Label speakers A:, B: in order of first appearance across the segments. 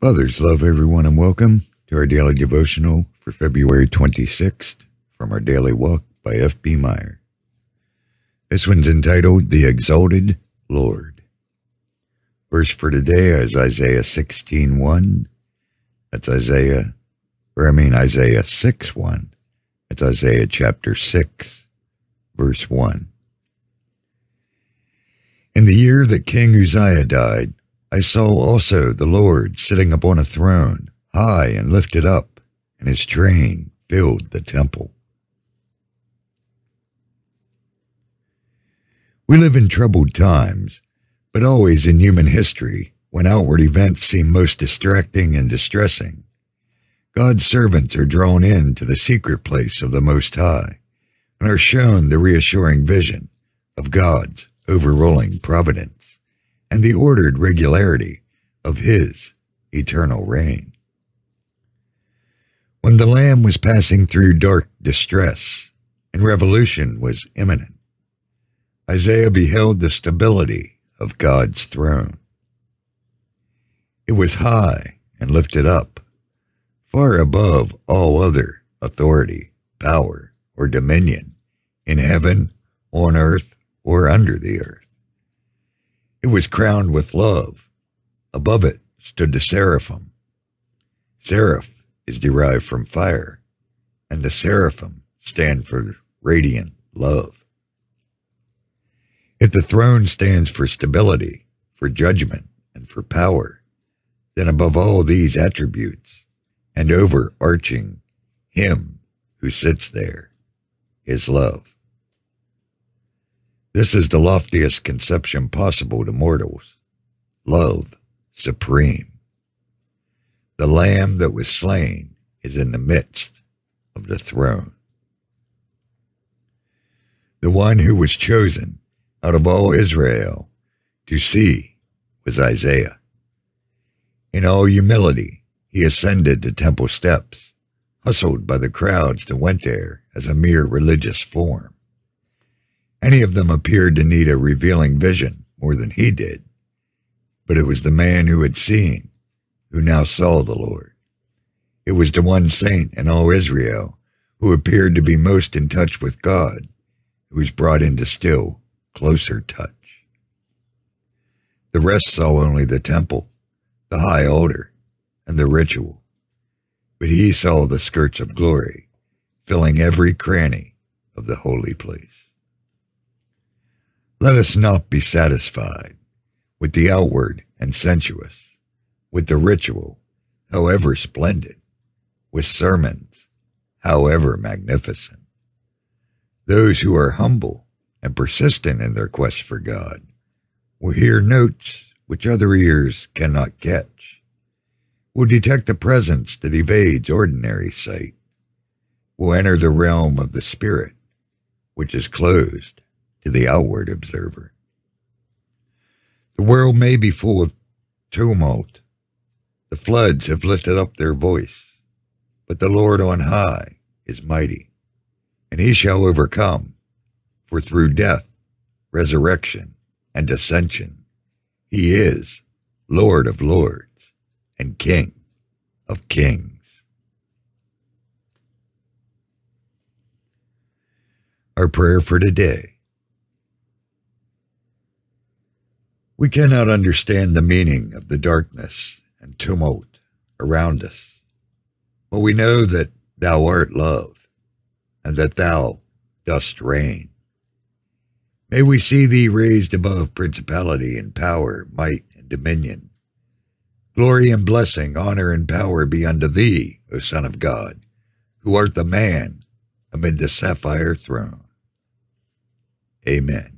A: Fathers, love everyone, and welcome to our daily devotional for February 26th from our daily walk by F.B. Meyer. This one's entitled The Exalted Lord. Verse for today is Isaiah 16:1. That's Isaiah, or I mean Isaiah 6:1. That's Isaiah chapter 6, verse 1. In the year that King Uzziah died, I saw also the Lord sitting upon a throne, high and lifted up, and his train filled the temple. We live in troubled times, but always in human history, when outward events seem most distracting and distressing, God's servants are drawn in to the secret place of the Most High and are shown the reassuring vision of God's overruling providence and the ordered regularity of his eternal reign. When the Lamb was passing through dark distress and revolution was imminent, Isaiah beheld the stability of God's throne. It was high and lifted up, far above all other authority, power, or dominion in heaven, on earth, or under the earth. It was crowned with love. Above it stood the seraphim. Seraph is derived from fire, and the seraphim stand for radiant love. If the throne stands for stability, for judgment, and for power, then above all these attributes and overarching him who sits there is love. This is the loftiest conception possible to mortals. Love supreme. The Lamb that was slain is in the midst of the throne. The one who was chosen out of all Israel to see was Isaiah. In all humility, he ascended the temple steps, hustled by the crowds that went there as a mere religious form. Any of them appeared to need a revealing vision more than he did. But it was the man who had seen who now saw the Lord. It was the one saint in all Israel who appeared to be most in touch with God who was brought into still closer touch. The rest saw only the temple, the high altar, and the ritual. But he saw the skirts of glory filling every cranny of the holy place. Let us not be satisfied with the outward and sensuous, with the ritual, however splendid, with sermons, however magnificent. Those who are humble and persistent in their quest for God will hear notes which other ears cannot catch, will detect a presence that evades ordinary sight, will enter the realm of the Spirit, which is closed to the outward observer. The world may be full of tumult. The floods have lifted up their voice, but the Lord on high is mighty, and he shall overcome. For through death, resurrection, and ascension, he is Lord of lords and King of kings. Our prayer for today We cannot understand the meaning of the darkness and tumult around us, but we know that thou art love and that thou dost reign. May we see thee raised above principality and power, might and dominion. Glory and blessing, honor and power be unto thee, O Son of God, who art the man amid the sapphire throne. Amen.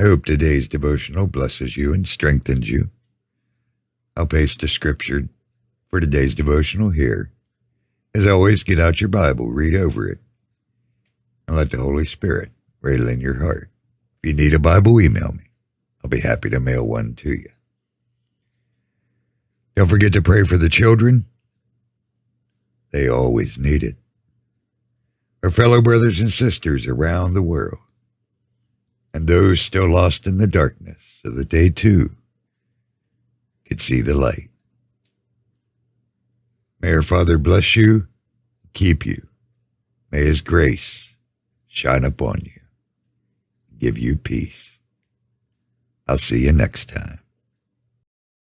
A: I hope today's devotional blesses you and strengthens you. I'll paste the scripture for today's devotional here. As always, get out your Bible, read over it, and let the Holy Spirit rattle in your heart. If you need a Bible, email me. I'll be happy to mail one to you. Don't forget to pray for the children. They always need it. Our fellow brothers and sisters around the world those still lost in the darkness, so that they too could see the light. May our Father bless you, keep you. May his grace shine upon you, give you peace. I'll see you next time.